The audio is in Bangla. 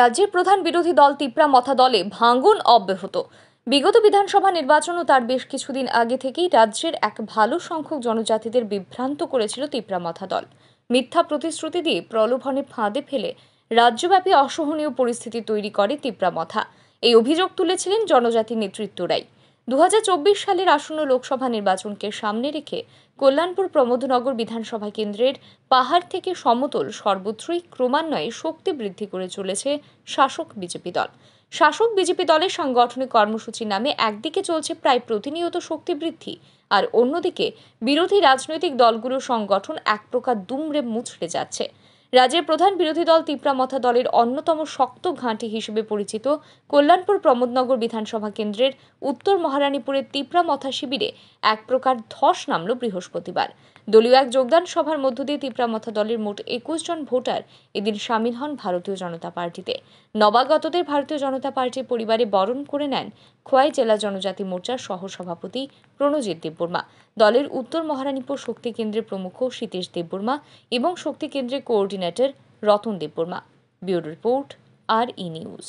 রাজ্যের প্রধান বিরোধী দল তিপ্রা মথা দলে ভাঙন অব্যাহত। বিগত বিধানসভা নির্বাচন ও তার বেশ কিছুদিন আগে থেকেই রাজ্যের এক ভালো সংখ্যক জনজাতিদের বিভ্রান্ত করেছিল তিপ্রা মথা দল মিথ্যা প্রতিশ্রুতি দিয়ে প্রলোভনে ফাঁদে ফেলে রাজ্যব্যাপী অসহনীয় পরিস্থিতি তৈরি করে তিপ্রা মথা। এই অভিযোগ তুলেছিলেন জনজাতি নেতৃত্বরাই। দু হাজার চব্বিশ সালের আসন্ন লোকসভা নির্বাচনকে সামনে রেখে কল্যাণপুর প্রমোদনগর বিধানসভা কেন্দ্রের পাহাড় থেকে সমতল সর্বত্রই ক্রমান্বয়ে শক্তি বৃদ্ধি করে চলেছে শাসক বিজেপি দল। শাসক বিজেপি দলের সাংগঠনিক কর্মসূচি নামে একদিকে চলছে প্রায় প্রতিনিয়ত শক্তি বৃদ্ধি আর অন্যদিকে বিরোধী রাজনৈতিক দলগুলোর সংগঠন এক প্রকার দুমড়ে মুচড়ে যাচ্ছে। রাজ্যের প্রধান বিরোধী দল তিপ্রামথা দলের অন্যতম শক্ত ঘাঁটি হিসেবে পরিচিত কল্যাণপুর প্রমোদনগর বিধানসভা কেন্দ্রের উত্তর মহারানীপুরের তিপ্রা মথা শিবিরে এক প্রকার ধস নামল বৃহস্পতিবার। দলীয় এক যোগদান সভার মধ্য দিয়ে তিপ্রামথা দলের মোট একুশ জন ভোটার এদিন সামিল হন ভারতীয় জনতা পার্টিতে। নবাগতদের ভারতীয় জনতা পার্টির পরিবারে বরণ করে নেন খোয়াই জেলা জনজাতি মোর্চার সহসভাপতি প্রণজিৎ দেববর্মা। দলের উত্তর মহারানীপুর শক্তি কেন্দ্রের প্রমুখ সীতেশ দেববর্মা এবং শক্তি কেন্দ্রের coordinator Ratan Debbarma. Bureau report, R E news.